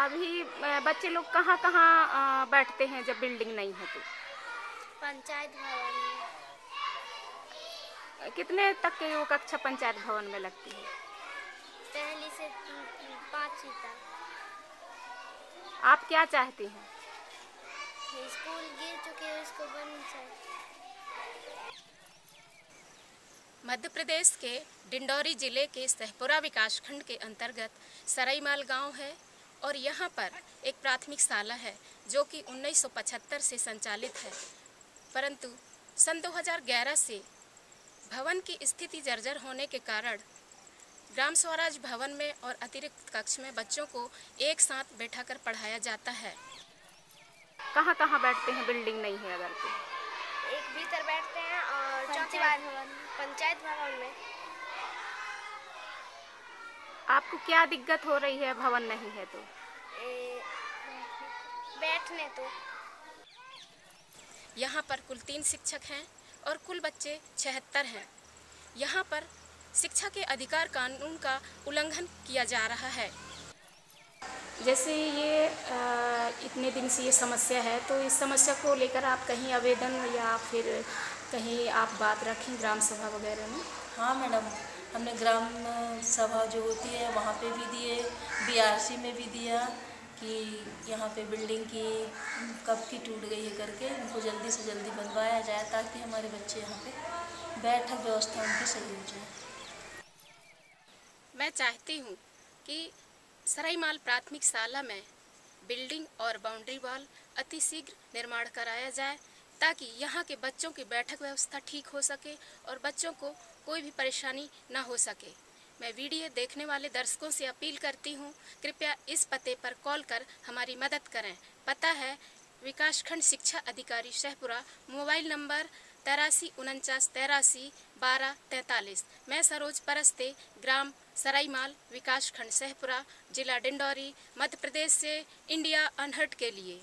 अभी बच्चे लोग कहाँ कहाँ बैठते हैं जब बिल्डिंग नहीं है तो पंचायत भवन में। कितने तक के वो कक्षा पंचायत भवन में लगती है? पहली से पाँचवीं तक। आप क्या चाहती हैं? स्कूल गिर चुके हैं उसको बन चाहिए मध्य प्रदेश के डिंडौरी ज़िले के सहपुरा विकासखंड के अंतर्गत सराईमाल गाँव है और यहाँ पर एक प्राथमिक शाला है, जो कि 1975 से संचालित है। परंतु सन 2011 से भवन की स्थिति जर्जर होने के कारण ग्राम स्वराज भवन में और अतिरिक्त कक्ष में बच्चों को एक साथ बैठाकर पढ़ाया जाता है। कहाँ कहाँ बैठते हैं? बिल्डिंग नहीं है अगर तो। एक भीतर बैठते हैं और चौथी बार पंचायत भवन में। आपको क्या दिक्कत हो रही है भवन नहीं है तो? ए, बैठने तो। यहाँ पर कुल तीन शिक्षक हैं और कुल बच्चे छिहत्तर हैं। यहाँ पर शिक्षा के अधिकार कानून का उल्लंघन किया जा रहा है। जैसे ये इतने दिन से ये समस्या है तो इस समस्या को लेकर आप कहीं आवेदन या फिर कहीं आप बात रखें ग्राम सभा वगैरह में? हाँ मैडम हमने ग्राम सभा जो होती है वहाँ पे भी दिए बीआरसी में भी दिया कि यहाँ पे बिल्डिंग की कब की टूट गई है करके उनको जल्दी से जल्दी बनवाया जाए ताकि हमारे बच्चे यहाँ पे बैठक व्यवस्था उनकी सही हो जाए। मैं चाहती हूँ कि सराईमाल प्राथमिक शाला में बिल्डिंग और बाउंड्री वॉल अति शीघ्र निर्माण कराया जाए, ताकि यहाँ के बच्चों की बैठक व्यवस्था ठीक हो सके और बच्चों को कोई भी परेशानी ना हो सके। मैं वीडियो देखने वाले दर्शकों से अपील करती हूँ, कृपया इस पते पर कॉल कर हमारी मदद करें। पता है, विकासखंड शिक्षा अधिकारी शहपुरा, मोबाइल नंबर तेरासी उनचास तेरासी बारह तैंतालीस। मैं सरोज परस्ते, ग्राम सराईमाल, विकासखंड सहपुरा, जिला डिंडौरी, मध्य प्रदेश से इंडिया अनहट के लिए।